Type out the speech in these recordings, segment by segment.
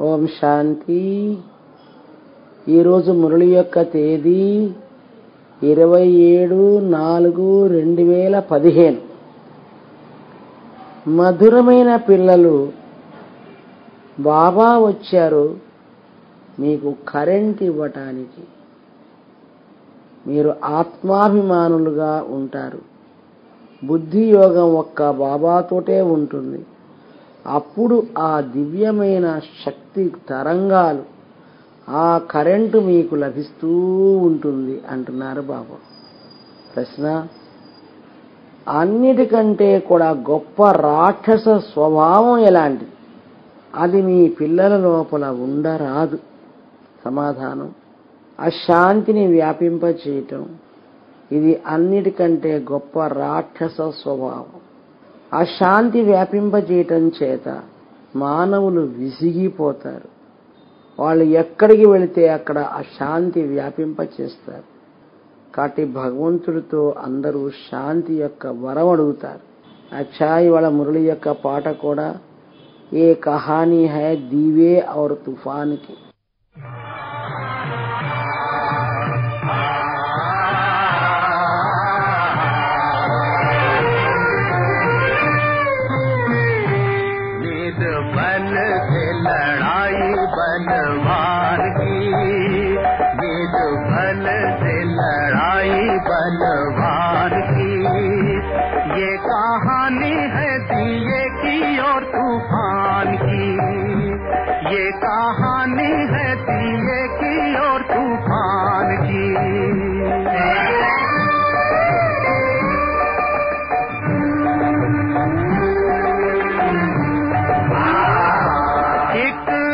ఓం శాంతి. ఈరోజు మురళి యొక్క తేదీ ఇరవై ఏడు నాలుగు రెండు వేల పదిహేను. మధురమైన పిల్లలు బాబా వచ్చారు మీకు కరెంట్ ఇవ్వటానికి. మీరు ఆత్మాభిమానులుగా ఉంటారు. బుద్ధి యోగం ఒక్క బాబాతోటే ఉంటుంది. అప్పుడు ఆ దివ్యమైన శక్తి తరంగాలు ఆ కరెంటు మీకు లభిస్తూ ఉంటుంది అంటున్నారు బాబు. ప్రశ్న అన్నిటికంటే కూడా గొప్ప రాక్షస స్వభావం ఎలాంటిది? అది మీ పిల్లల లోపల ఉండరాదు. సమాధానం అశాంతిని వ్యాపింపచేయటం. ఇది అన్నిటికంటే గొప్ప రాక్షస స్వభావం. అశాంతి వ్యాపింపజేయటం చేత మానవులు విసిగిపోతారు. వాళ్ళు ఎక్కడికి వెళితే అక్కడ అశాంతి వ్యాపింపచేస్తారు. కాబట్టి భగవంతుడితో అందరూ శాంతి యొక్క వరం అడుగుతారు. అచ్చా ఇవాళ మురళి యొక్క పాట కూడా ఏ కహానీ హై దీవే ఔర్ తుఫాన్కి दिए की और तूफ़ान की।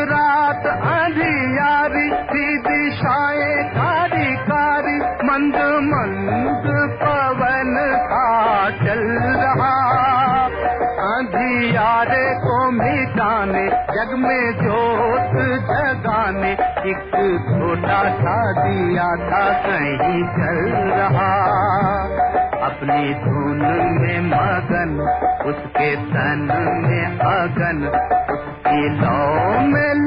रात अंधियारी थी दिशाएँ कारी मंद मंद पवन था चल रहा। अंधियारे को मिटाने, जग में जोत जगाने एक छोटा सा दिया था, कहीं चल रहा। अपनी धुन में मगन, उसके तन में अगन, उसकी लौ में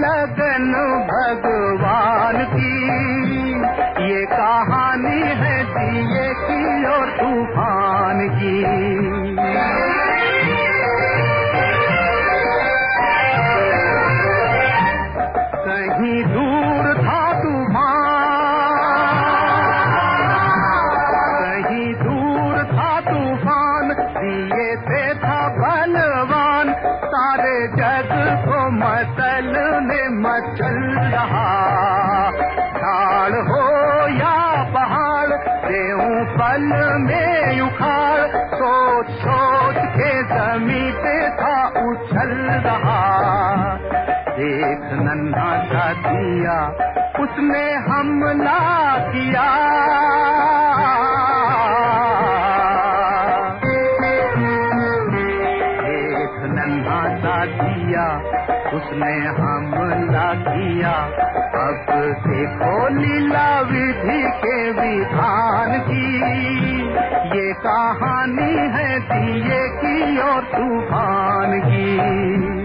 देख नन्हा सा दिया, उसने हमला किया। एक नन्हा सा दिया, उसने हमला किया। अब देखो लीला विधि के विधान की। ये कहानी है दिए की और तूफ़ान की।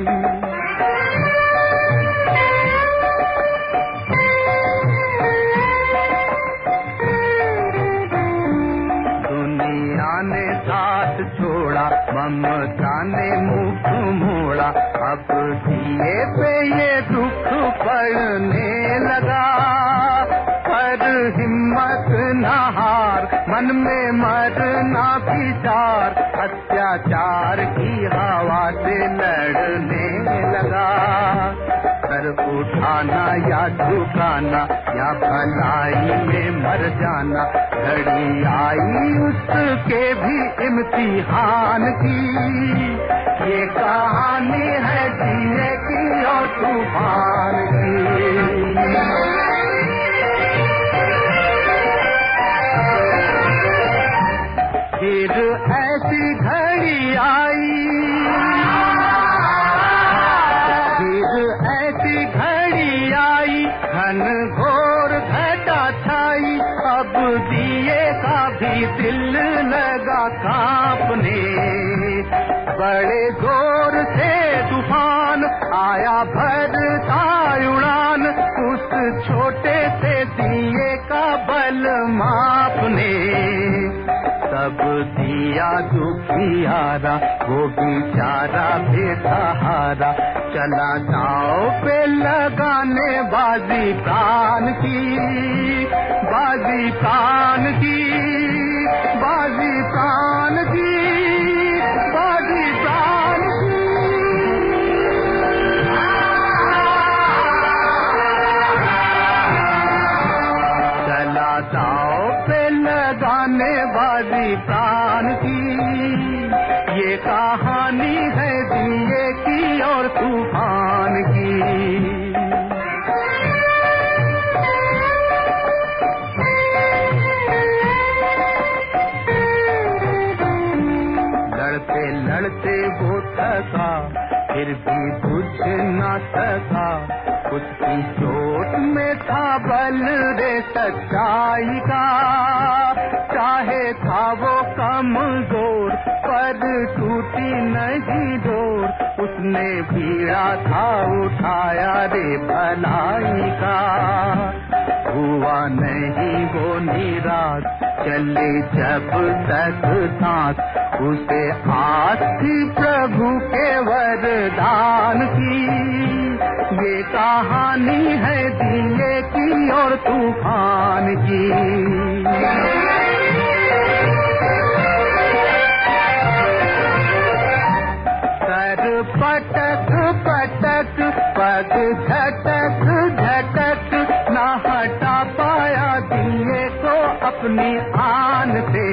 उठाना या भलाई में मर जाना। घड़ी आई उसके भी इम्तिहान की। ये कहानी है जिए की और तूफ़ान की। फिर ऐसी घड़ी सब दिया दुखियारा वो बेचारा बेसहारा। चला जाओ पे लगाने बाजी कान की, बाजी कान की, बाजी उसने भीड़ा था, उठाया रे भलाई का। हुआ नहीं वो निराश, चले जब तक सांस। उसे आस थी प्रभु के वरदान की। ये कहानी है दिए की और तूफ़ान की। अपनी आन से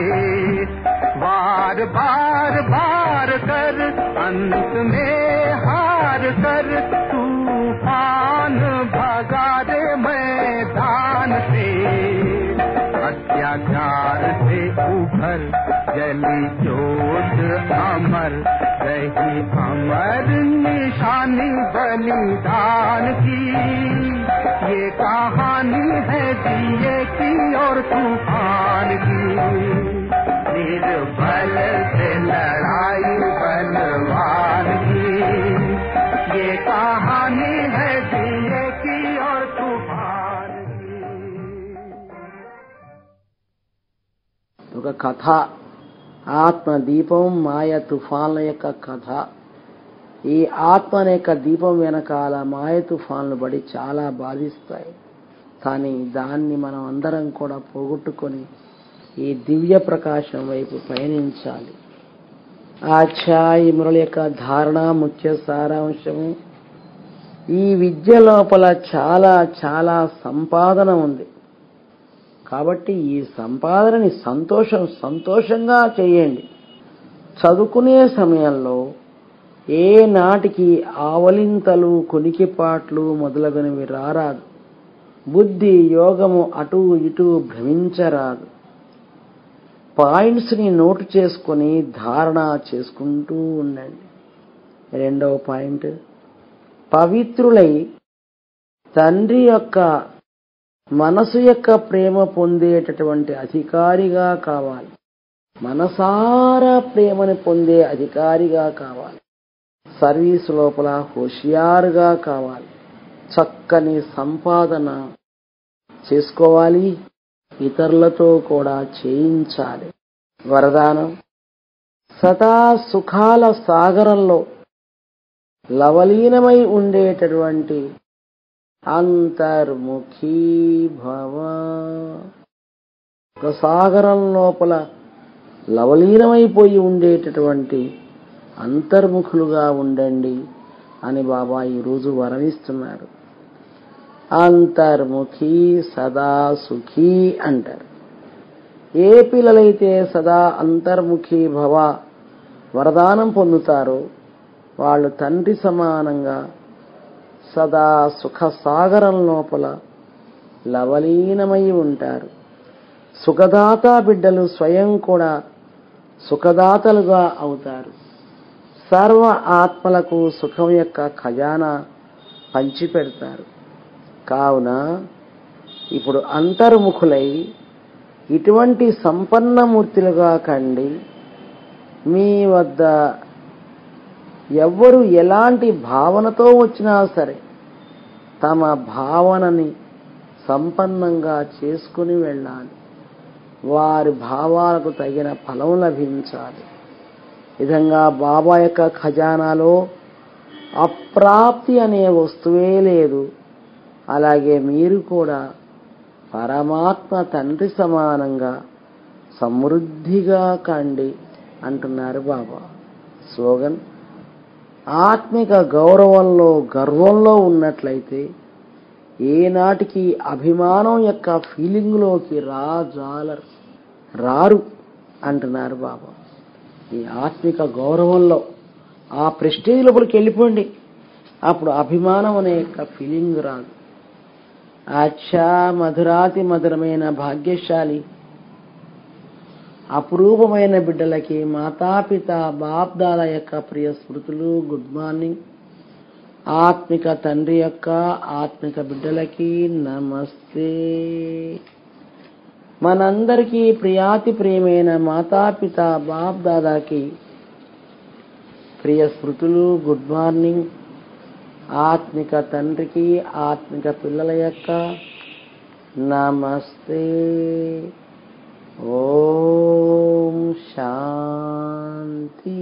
बार बार बार कर, अंत में हार कर, तूफ़ान भगा दे मैदान से। अत्याचार से उभर, जली जोत अमर, रही अमर निशानी बलिदान की। ये कहानी है दिए की और तूफान की निर्बल से लड़ाई बलवान की ये कहानी है दिए की और तूफान की ఒక కథ ఆత్మ దీపం మాయ తుఫాన్ల యొక్క కథ ఈ ఆత్మ అనే యొక్క దీపం వెనకాల మాయ తుఫాన్లు పడి చాలా బాధిస్తాయి కానీ దాన్ని మనం అందరం కూడా పోగొట్టుకొని ఈ దివ్య ప్రకాశం వైపు పయనించాలి. ఆచార్య మురళి యొక్క ధారణ ముఖ్య సారాంశము. ఈ విద్య లోపల చాలా చాలా సంపాదన ఉంది. కాబట్టి ఈ సంపాదనని సంతోషం సంతోషంగా చేయండి. చదువుకునే సమయంలో ఏ నాటికి ఆవలింతలు కొనికిపాట్లు మొదలగునవి రారాదు. బుద్ధి యోగము అటు ఇటు భ్రమించరాదు. పాయింట్స్ని నోటు చేసుకొని ధారణ చేసుకుంటూ ఉండండి. రెండవ పాయింట్ పవిత్రులై తండ్రి యొక్క మనసు యొక్క ప్రేమ పొందేటటువంటి అధికారిగా కావాలి. మనసారా ప్రేమని పొందే అధికారిగా కావాలి. సర్వీస్ లోపల హుషియారుగా కావాలి. చక్కని సంపాదన చేసుకోవాలి. ఇతరులతో కూడా చేయించాలి. వరదానం. సదా సుఖాల సాగరంలో లవలీనమై ఉండేటటువంటి అంతర్ముఖీ భవ సాగరం లోపల లవలీనమైపోయి ఉండేటటువంటి అంతర్ముఖులుగా ఉండండి అని బాబా ఈరోజు వరమిస్తున్నారు. అంతర్ముఖి సదా సుఖీ అంటారు. ఏ పిల్లలైతే సదా అంతర్ముఖి భవ వరదానం పొందుతారో వాళ్ళు తండ్రి సమానంగా సదా సుఖ సాగరం లోపల లవలీనమై ఉంటారు. సుఖదాత బిడ్డలు స్వయం కూడా సుఖదాతలుగా అవుతారు. సర్వ ఆత్మలకు సుఖం యొక్క ఖజానా పంచిపెడతారు. కావున ఇప్పుడు అంతర్ముఖులై ఇటువంటి సంపన్నమూర్తులుగా కండి మీ వద్ద ఎవ్వరు ఎలాంటి భావనతో వచ్చినా సరే తమ భావనని సంపన్నంగా చేసుకుని వెళ్ళాలి. వారి భావాలకు తగిన ఫలం లభించాలి. విధంగా బాబా యొక్క ఖజానాలో అప్రాప్తి అనే వస్తువే లేదు. అలాగే మీరు కూడా పరమాత్మ తండ్రి సమానంగా సమృద్ధిగా కండి అంటున్నారు బాబా. స్లోగన్ ఆత్మిక గౌరవంలో గర్వంలో ఉన్నట్లయితే ఏనాటికి అభిమానం యొక్క ఫీలింగ్లోకి రాజాలరు రారు అంటున్నారు బాబా. ఈ ఆత్మిక గౌరవంలో ఆ ప్రెస్టేజ్ లోపలికి వెళ్ళిపోండి. అప్పుడు అభిమానం అనే యొక్క ఫీలింగ్ రాదు. అచ్చా మధురాతి మధురమైన భాగ్యశాలి. అపురూపమైన బిడ్డలకి మాతాపిత బాబ్దాల యొక్క ప్రియ స్మృతులు గుడ్ మార్నింగ్. ఆత్మిక తండ్రి యొక్క ఆత్మిక బిడ్డలకి నమస్తే. మనందరికీ ప్రియాతి ప్రియమైన మాతాపిత బాబ్దాదాకి ప్రియ స్మృతులు గుడ్ మార్నింగ్. ఆత్మిక తండ్రికి ఆత్మిక పిల్లల యొక్క నమస్తే. ఓం శాంతి.